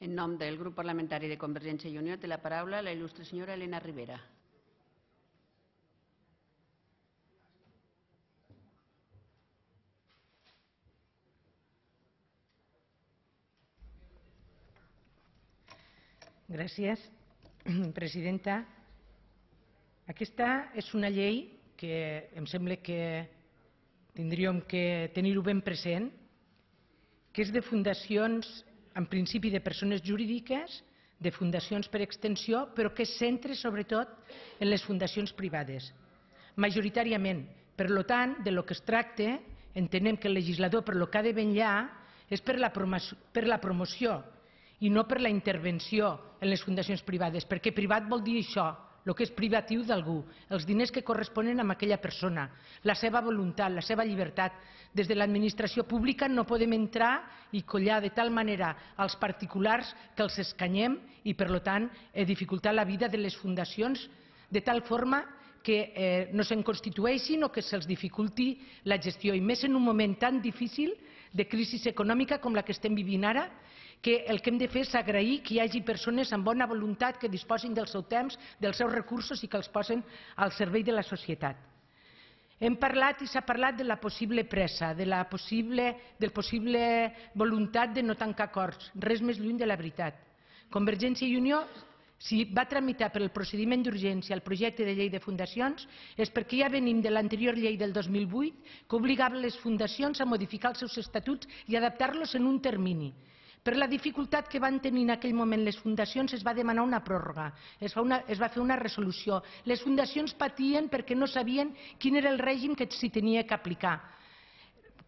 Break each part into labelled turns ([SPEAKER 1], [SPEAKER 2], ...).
[SPEAKER 1] En nom del grup parlamentari de Convergència i Unió té la paraula la il·lustre senyora Elena Rivera.
[SPEAKER 2] Gràcies, presidenta. Aquesta és una llei que em sembla que tindríem que tenir-ho ben present, que és de fundacions, en principi de persones jurídiques, de fundacions per extensió, però que es centra sobretot en les fundacions privades, majoritàriament. Per tant, de lo que es tracta, entenem que el legislador per lo que ha de vetllar és per la, per la promoció i no per la intervenció en les fundacions privades, perquè privat vol dir això, el que és privatiu d'algú, els diners que corresponen a aquella persona, la seva voluntat, la seva llibertat. Des de l'administració pública no podem entrar i collar de tal manera als particulars que els escanyem i, per tant, eh, dificultar la vida de les fundacions de tal forma que eh, no se'n constitueixin o que se'ls dificulti la gestió, i més en un moment tan difícil de crisi econòmica com la que estem vivint ara, que el que hem de fer és agrair que hi hagi persones amb bona voluntat que disposin del seu temps, dels seus recursos i que els posen al servei de la societat. Hem parlat i s'ha parlat de la possible pressa, de la possible, del possible voluntat de no tancar acords. Res més lluny de la veritat. Convergència i Unió si va tramitar per el procediment d'urgència el projecte de llei de fundacions és perquè ja venim de l'anterior llei del 2008 que obligava les fundacions a modificar els seus estatuts i adaptar-los en un termini. Per la dificultat que van tenir en aquell moment les fundacions es va demanar una pròrroga, es, fa una, es va fer una resolució. Les fundacions patien perquè no sabien quin era el règim que s'hi tenia que aplicar.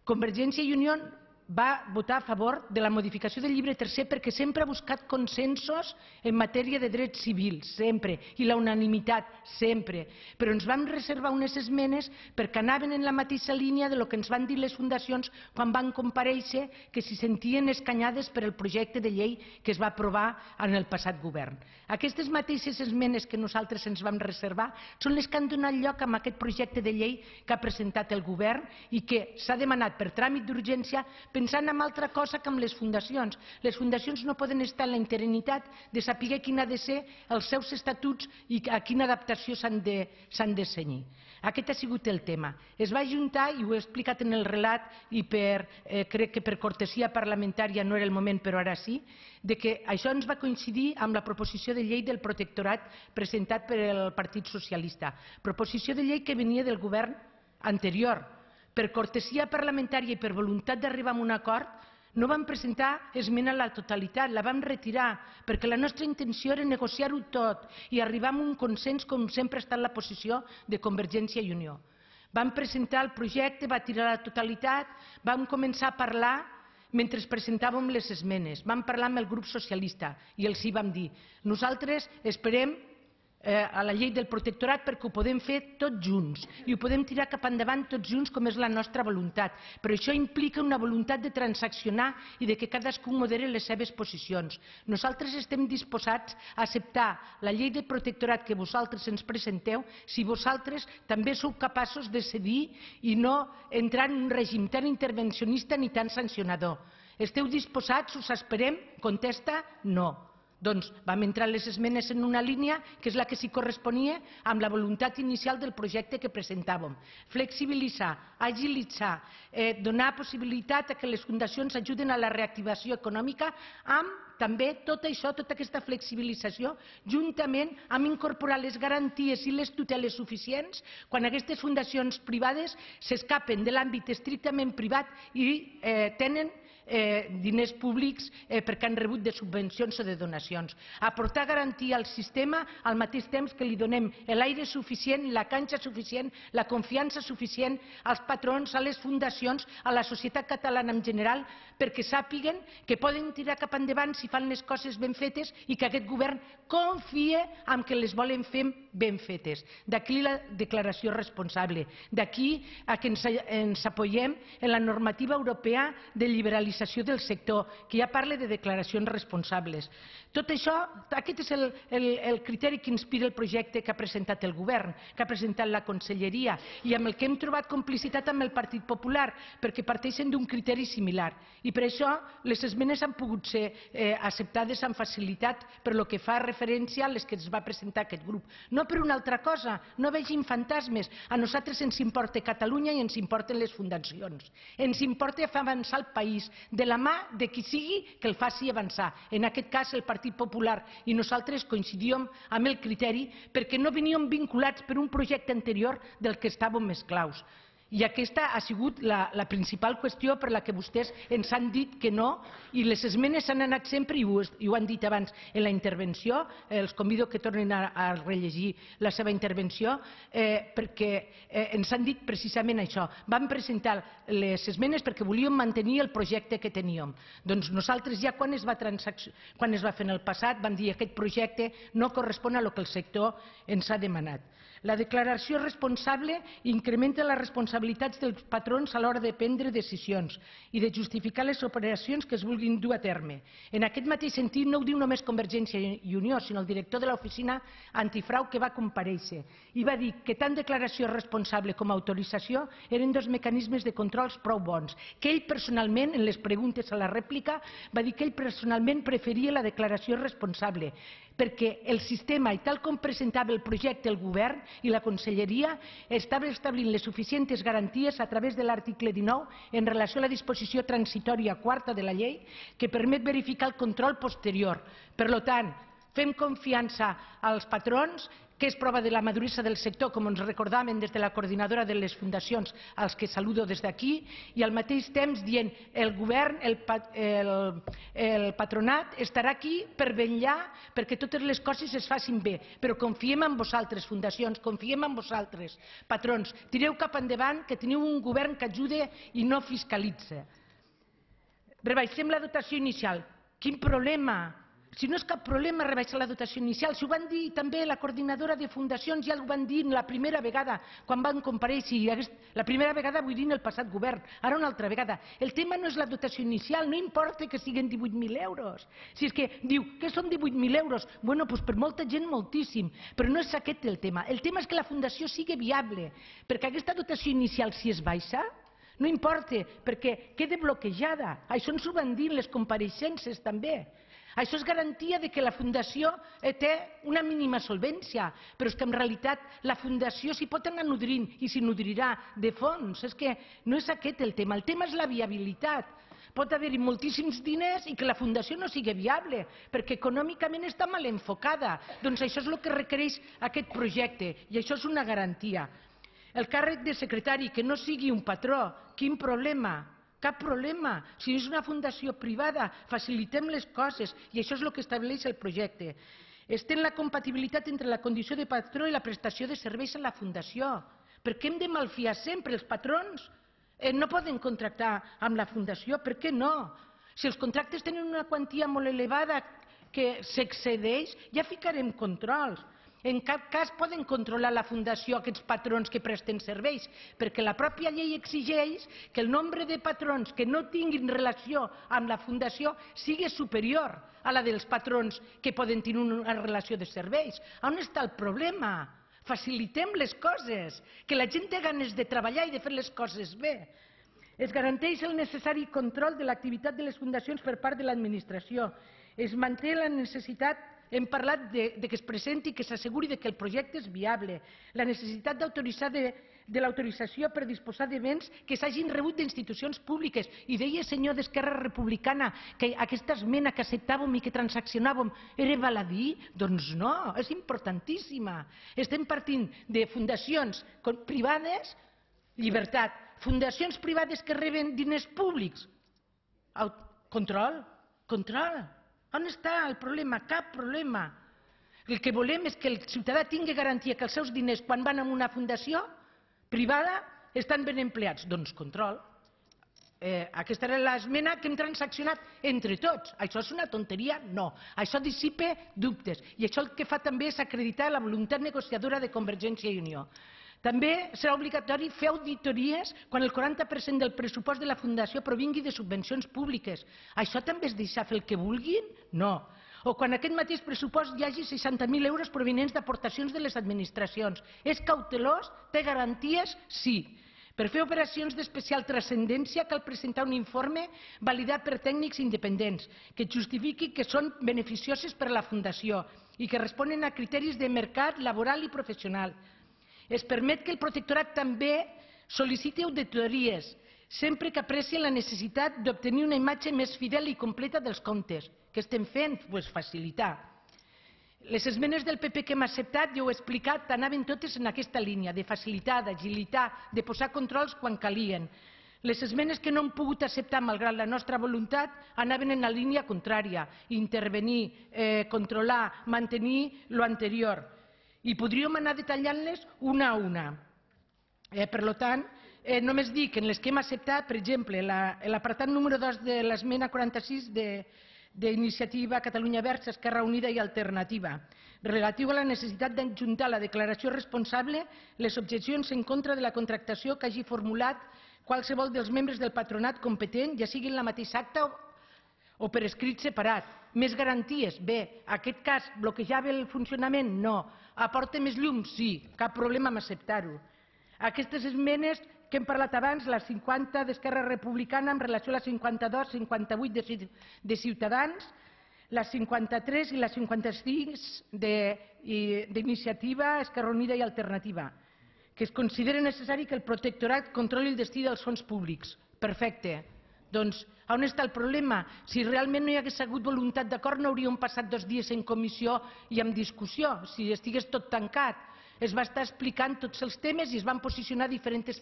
[SPEAKER 2] Convergència i Unió va votar a favor de la modificació del llibre tercer perquè sempre ha buscat consensos en matèria de drets civils, sempre, i la unanimitat, sempre. Però ens vam reservar unes esmenes perquè anaven en la mateixa línia de lo que ens van dir les fundacions quan van compareixer que s'hi sentien escanyades per el projecte de llei que es va aprovar en el passat govern. Aquestes mateixes esmenes que nosaltres ens vam reservar són les que han donat lloc a aquest projecte de llei que ha presentat el govern i que s'ha demanat per tràmit d'urgència pensant en altra cosa que amb les fundacions. Les fundacions no poden estar en la interinitat de saber quin ha de ser els seus estatuts i a quina adaptació s'han de, de. Aquest ha sigut el tema. Es va juntar, i ho he explicat en el relat, i per, eh, crec que per cortesia parlamentària no era el moment, però ara sí, de que això ens va coincidir amb la proposició de llei del protectorat presentat per el Partit Socialista. Proposició de llei que venia del govern anterior, per cortesia parlamentària i per voluntat d'arribar a un acord, no vam presentar esmena a la totalitat, la vam retirar, perquè la nostra intenció era negociar-ho tot i arribar a un consens com sempre ha estat la posició de Convergència i Unió. Vam presentar el projecte, va tirar la totalitat, vam començar a parlar mentre presentàvem les esmenes. Vam parlar amb el grup socialista i els hi vam dir nosaltres esperem a la llei del protectorat perquè ho podem fer tots junts i ho podem tirar cap endavant tots junts com és la nostra voluntat. Però això implica una voluntat de transaccionar i de que cadascú modere les seves posicions. Nosaltres estem disposats a acceptar la llei del protectorat que vosaltres ens presenteu si vosaltres també sou capaços de cedir i no entrar en un règim tan intervencionista ni tan sancionador. Esteu disposats? Us esperem? Contesta no. Doncs vam entrar les esmenes en una línia que és la que s'hi corresponia amb la voluntat inicial del projecte que presentàvem. Flexibilitzar, agilitzar, eh, donar possibilitat a que les fundacions ajuden a la reactivació econòmica amb també tot això, tota aquesta flexibilització, juntament amb incorporar les garanties i les tuteles suficients quan aquestes fundacions privades s'escapen de l'àmbit estrictament privat i eh, tenen eh, diners públics eh, perquè han rebut de subvencions o de donacions. Aportar garantia al sistema al mateix temps que li donem l'aire suficient, la canxa suficient, la confiança suficient als patrons, a les fundacions, a la societat catalana en general, perquè sàpiguen que poden tirar cap endavant si fan les coses ben fetes i que aquest govern confia en que les volen fer ben fetes. D'aquí la declaració responsable. D'aquí a que ens, ens apoyem en la normativa europea de liberalització del sector, que ja parla de declaracions responsables. Tot això, aquest és el, el, el criteri que inspira el projecte que ha presentat el govern, que ha presentat la conselleria i amb el que hem trobat complicitat amb el Partit Popular, perquè parteixen d'un criteri similar. I per això les esmenes han pogut ser eh, acceptades amb facilitat per lo que fa referència a les que es va presentar aquest grup. No per una altra cosa, no vegin fantasmes. A nosaltres ens importa Catalunya i ens importen les fundacions. Ens importa fer avançar el país de la mà de qui sigui que el faci avançar. En aquest cas, el Partit Popular i nosaltres coincidíem amb el criteri perquè no veníem vinculats per un projecte anterior del que estàvem més claus. I aquesta ha sigut la, la principal qüestió per la que vostès ens han dit que no i les esmenes han anat sempre, i ho, han dit abans en la intervenció, eh, els convido que tornin a, rellegir la seva intervenció, eh, perquè eh, ens han dit precisament això. Vam presentar les esmenes perquè volíem mantenir el projecte que teníem. Doncs nosaltres ja quan es va, quan es va fer en el passat vam dir que aquest projecte no correspon a el que el sector ens ha demanat. La declaració responsable incrementa les responsabilitats dels patrons a l'hora de prendre decisions i de justificar les operacions que es vulguin dur a terme. En aquest mateix sentit no ho diu només Convergència i Unió, sinó el director de l'oficina antifrau que va compareixer i va dir que tant declaració responsable com autorització eren dos mecanismes de controls prou bons, que ell personalment, en les preguntes a la rèplica, va dir que ell personalment preferia la declaració responsable, perquè el sistema i tal com presentava el projecte el govern i la conselleria estava establint les suficients garanties a través de l'article 19 en relació a la disposició transitòria quarta de la llei que permet verificar el control posterior. Per tant, fem confiança als patrons que és prova de la maduresa del sector, com ens recordaven des de la coordinadora de les fundacions, als que saludo des d'aquí, i al mateix temps dient el govern, el, el, patronat estarà aquí per vetllar perquè totes les coses es facin bé, però confiem en vosaltres, fundacions, confiem en vosaltres, patrons, tireu cap endavant que teniu un govern que ajude i no fiscalitza. Rebaixem la dotació inicial. Quin problema? Si no és cap problema rebaixar la dotació inicial, si ho van dir també la coordinadora de fundacions, ja ho van dir la primera vegada, quan van compareixer, la primera vegada vull dir en el passat govern, ara una altra vegada. El tema no és la dotació inicial, no importa que siguin 18.000 euros. Si és que diu, que són 18.000 euros? Bueno, doncs per molta gent moltíssim, però no és aquest el tema. El tema és que la fundació sigui viable, perquè aquesta dotació inicial, si és baixa, no importa, perquè queda bloquejada. Això ens ho van dir les compareixences també. Això és garantia de que la Fundació eh, té una mínima solvència, però és que en realitat la Fundació s'hi pot anar nodrint i s'hi nodrirà de fons. És que no és aquest el tema, el tema és la viabilitat. Pot haver-hi moltíssims diners i que la Fundació no sigui viable, perquè econòmicament està mal enfocada. Doncs això és el que requereix aquest projecte i això és una garantia. El càrrec de secretari, que no sigui un patró, quin problema? Cap problema. Si és una fundació privada, facilitem les coses i això és el que estableix el projecte. Estén la compatibilitat entre la condició de patró i la prestació de serveis a la fundació. Per què hem de malfiar sempre els patrons? Eh, no poden contractar amb la fundació, per què no? Si els contractes tenen una quantia molt elevada que s'excedeix, ja ficarem controls. En cap cas poden controlar la Fundació aquests patrons que presten serveis, perquè la pròpia llei exigeix que el nombre de patrons que no tinguin relació amb la Fundació sigui superior a la dels patrons que poden tenir una relació de serveis. On està el problema? Facilitem les coses, que la gent té ganes de treballar i de fer les coses bé. Es garanteix el necessari control de l'activitat de les fundacions per part de l'administració. Es manté la necessitat hem parlat de, de que es presenti i que s'asseguri que el projecte és viable, la necessitat d'autoritzar de, de l'autorització per disposar de béns que s'hagin rebut d'institucions públiques. I deia, senyor d'Esquerra Republicana, que aquesta esmena que acceptàvem i que transaccionàvem era baladí? Doncs no, és importantíssima. Estem partint de fundacions privades, llibertat. Fundacions privades que reben diners públics, control, control. On està el problema? Cap problema. El que volem és que el ciutadà tingui garantia que els seus diners, quan van a una fundació privada, estan ben empleats. Doncs control. eh, aquesta era l'esmena que hem transaccionat entre tots. Això és una tonteria? No. Això dissipa dubtes. I això el que fa també és acreditar la voluntat negociadora de Convergència i Unió. També serà obligatori fer auditories quan el 40% del pressupost de la Fundació provingui de subvencions públiques. Això també és deixar fer el que vulguin? No. O quan aquest mateix pressupost hi hagi 60.000 euros provenents d'aportacions de les administracions. És cautelós? Té garanties? Sí. Per fer operacions d'especial transcendència cal presentar un informe validat per tècnics independents que justifiqui que són beneficioses per a la Fundació i que responen a criteris de mercat laboral i professional. Es permet que el protectorat també sol·liciti auditories sempre que apreci la necessitat d'obtenir una imatge més fidel i completa dels comptes. Què estem fent? Pues facilitar. Les esmenes del PP que hem acceptat, ja ho he explicat, anaven totes en aquesta línia, de facilitar, d'agilitar, de posar controls quan calien. Les esmenes que no hem pogut acceptar, malgrat la nostra voluntat, anaven en la línia contrària, intervenir, eh, controlar, mantenir lo anterior. I podríem anar detallant-les una a una. Eh, per tant, eh, només dic que en les que hem acceptat, per exemple, l'apartat número 2 de l'esmena 46 de, d'iniciativa Catalunya Verds, Esquerra Unida i Alternativa, relatiu a la necessitat d'adjuntar la declaració responsable les objeccions en contra de la contractació que hagi formulat qualsevol dels membres del patronat competent, ja sigui en la mateixa acta o per escrit separat. Més garanties? Bé. Aquest cas bloquejava el funcionament? No. Aporta més llum? Sí. Cap problema en acceptar-ho. Aquestes esmenes que hem parlat abans, la 50 d'Esquerra Republicana en relació a la 52, 58 de, de Ciutadans, la 53 i la 56 d'Iniciativa, Esquerra Unida i Alternativa, que es considera necessari que el protectorat controli el destí dels fons públics. Perfecte. Doncs on està el problema? Si realment no hi hagués hagut voluntat d'acord no hauríem passat dos dies en comissió i en discussió, si estigués tot tancat es va estar explicant tots els temes i es van posicionar diferents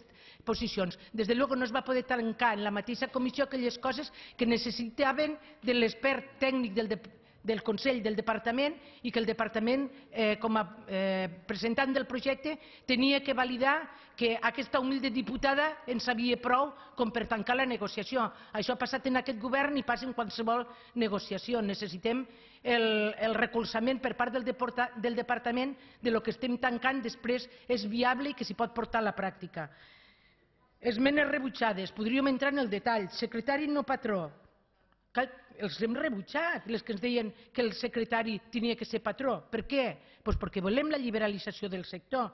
[SPEAKER 2] posicions. Des de luego no es va poder tancar en la mateixa comissió aquelles coses que necessitaven de l'expert tècnic del, del Consell del Departament i que el Departament, eh, com a eh, presentant del projecte, tenia que validar que aquesta humilde diputada en sabia prou com per tancar la negociació. Això ha passat en aquest govern i passa en qualsevol negociació. Necessitem el, el recolzament per part del, del Departament de lo que estem tancant després és viable i que s'hi pot portar a la pràctica. Esmenes rebutjades. Podríem entrar en el detall. Secretari no patró els hem rebutjat, les que ens deien que el secretari tenia que ser patró. Per què? Pues perquè volem la liberalització del sector.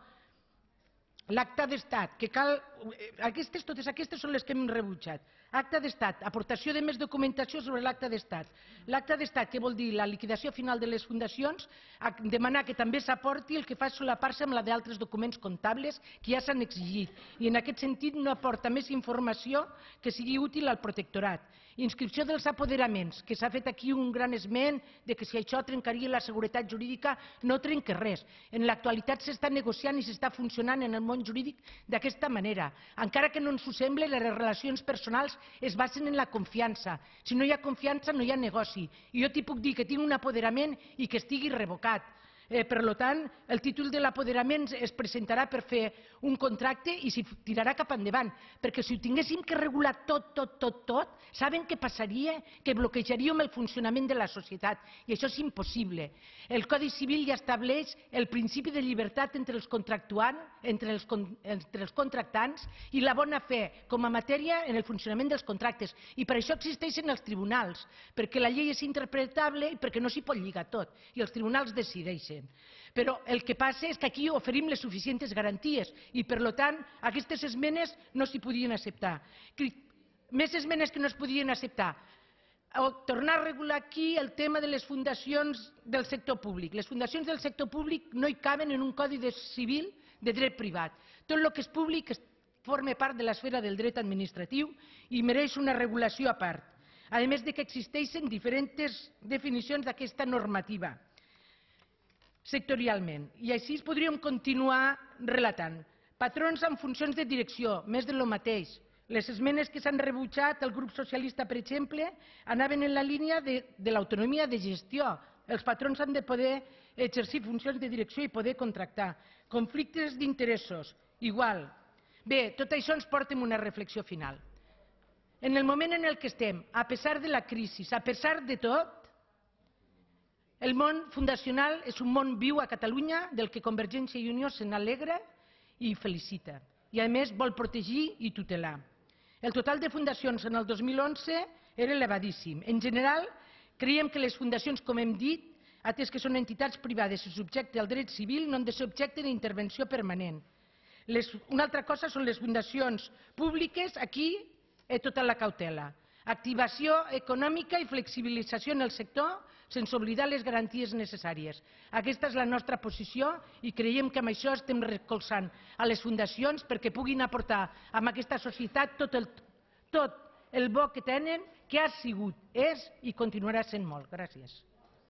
[SPEAKER 2] L'acte d'estat, que cal... Aquestes, totes aquestes són les que hem rebutjat. Acte d'estat, aportació de més documentació sobre l'acte d'estat. L'acte d'estat, què vol dir? La liquidació final de les fundacions, demanar que també s'aporti el que fa solapar-se amb la d'altres documents comptables que ja s'han exigit. I en aquest sentit no aporta més informació que sigui útil al protectorat. Inscripció dels apoderaments, que s'ha fet aquí un gran esment de que si això trencaria la seguretat jurídica, no trenca res. En l'actualitat s'està negociant i s'està funcionant en el món jurídic d'aquesta manera. Encara que no ens ho sembli, les relacions personals es basen en la confiança. Si no hi ha confiança, no hi ha negoci. I jo t'hi puc dir que tinc un apoderament i que estigui revocat Eh, per tant, el títol de l'apoderament es presentarà per fer un contracte i s'hi tirarà cap endavant. Perquè si ho tinguéssim que regular tot, tot, tot, tot, saben què passaria? Que bloquejaríem el funcionament de la societat. I això és impossible. El Codi Civil ja estableix el principi de llibertat entre els entre els, entre els contractants i la bona fe com a matèria en el funcionament dels contractes. I per això existeixen els tribunals, perquè la llei és interpretable i perquè no s'hi pot lligar tot. I els tribunals decideixen Però el que passa és que aquí oferim les suficients garanties i, per tant, aquestes esmenes no s'hi podien acceptar. Més esmenes que no es podien acceptar. O tornar a regular aquí el tema de les fundacions del sector públic. Les fundacions del sector públic no hi caben en un codi civil de dret privat. Tot el que és públic forma part de l'esfera del dret administratiu i mereix una regulació a part, a més de que existeixen diferents definicions d'aquesta normativa sectorialment. I així podríem continuar relatant. Patrons amb funcions de direcció, més de lo mateix. Les esmenes que s'han rebutjat el grup socialista, per exemple, anaven en la línia de, de l'autonomia de gestió. Els patrons han de poder exercir funcions de direcció i poder contractar. Conflictes d'interessos, igual. Bé, tot això ens porta a una reflexió final. en el moment en el que estem, a pesar de la crisi, a pesar de tot, el món fundacional és un món viu a Catalunya del que Convergència i Unió se n'alegra i felicita. I, a més, vol protegir i tutelar. El total de fundacions en el 2011 era elevadíssim. En general, creiem que les fundacions, com hem dit, atès que són entitats privades i subjecte al dret civil, no han de ser objecte d'intervenció permanent. Les, una altra cosa són les fundacions públiques. Aquí és tota la cautela. Activació econòmica i flexibilització en el sector sense oblidar les garanties necessàries. Aquesta és la nostra posició i creiem que amb això estem recolzant a les fundacions perquè puguin aportar a aquesta societat tot el bo que tenen, que ha sigut, és i continuarà sent molt. Gràcies.